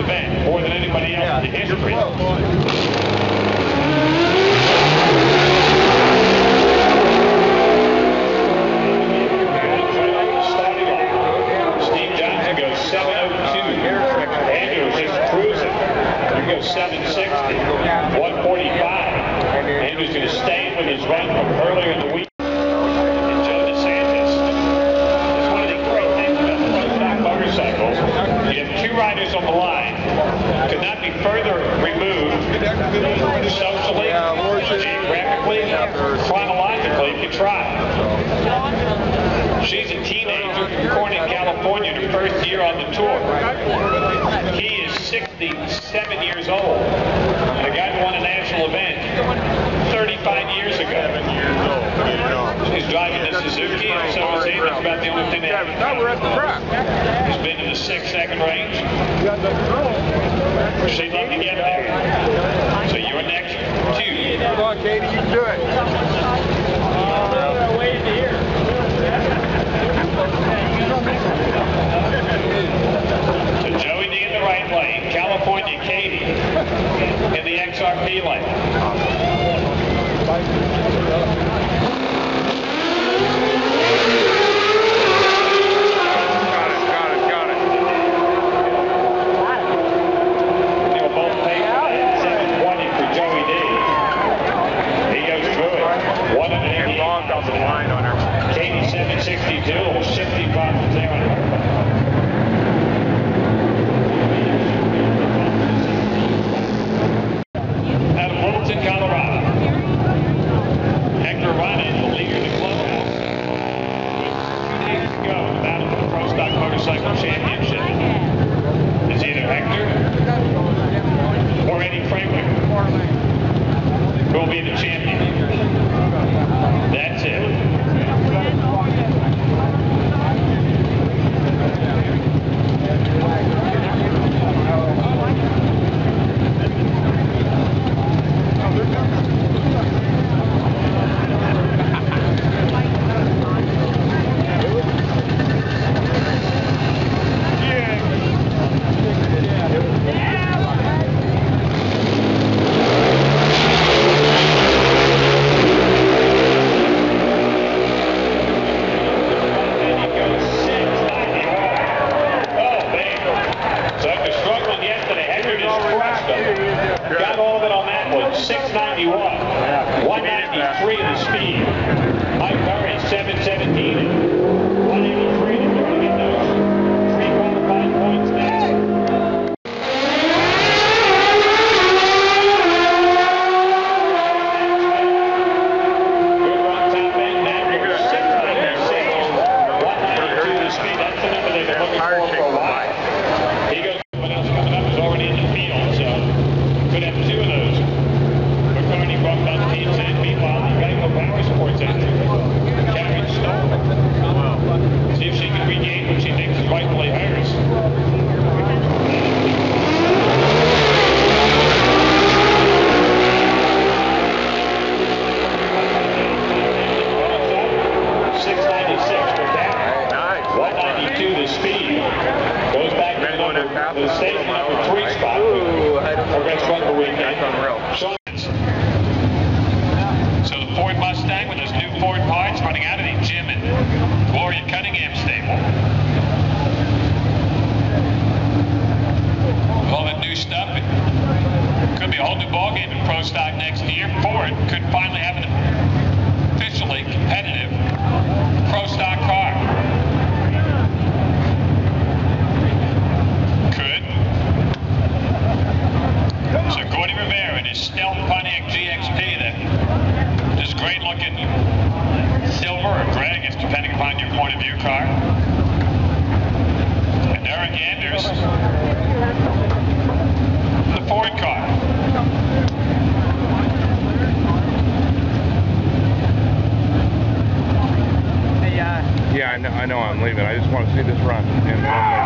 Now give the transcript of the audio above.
event, more than anybody else in the history. Steve Johnson goes 702. Andrews just cruising. He goes 760. 145. Andrews going to stay with his run from earlier in the week. Joe DeSantis. One of the great things about the pro stock motorcycles. You have two riders on the line. Could not be further removed socially, geographically, chronologically if you try. She's a teenager from Corning, California, her first year on the tour. He is 67 years old. And a guy who won a national event 35 years ago. He's driving the Suzuki, and so is he. That's about the only thing they have. Now we're at the track. He's been in the six-second range. You got. She'd to get there. So you're next two. Come on, Katie, you can do it. So 62 or 65 to 200. 193 the speed. Mike Murray, 717. 183. They're going to get those three qualifying points next. Good run, top end. That was 696. 192 the speed. That's the number they've been looking for for a while. He goes, what else coming up is already in the field, so could have two of those. McCartney brought back pizza, and meanwhile, you gotta go power sports after. Karen Stoffer. See if she can regain what she thinks is rightfully hers. Six ninety-six for that. Nice. 192 the speed. Goes back to the number, the state number three spot Ooh, I don't know. for best run of the weekend. That's unreal. Sean- So the Ford Mustang with those new Ford parts running out of the Jim and Gloria Cunningham stable. With all that new stuff, it could be a whole new ballgame in Pro Stock next year. Ford could finally have an officially competitive Pro Stock car. Could. So Gordy Rivera and his stealth Pontiac GXP this great looking silver or gray, I guess depending upon your point of view car. And Eric Anders, the Ford car. Uh, yeah, I know, I know I'm leaving. I just want to see this run. You um, know.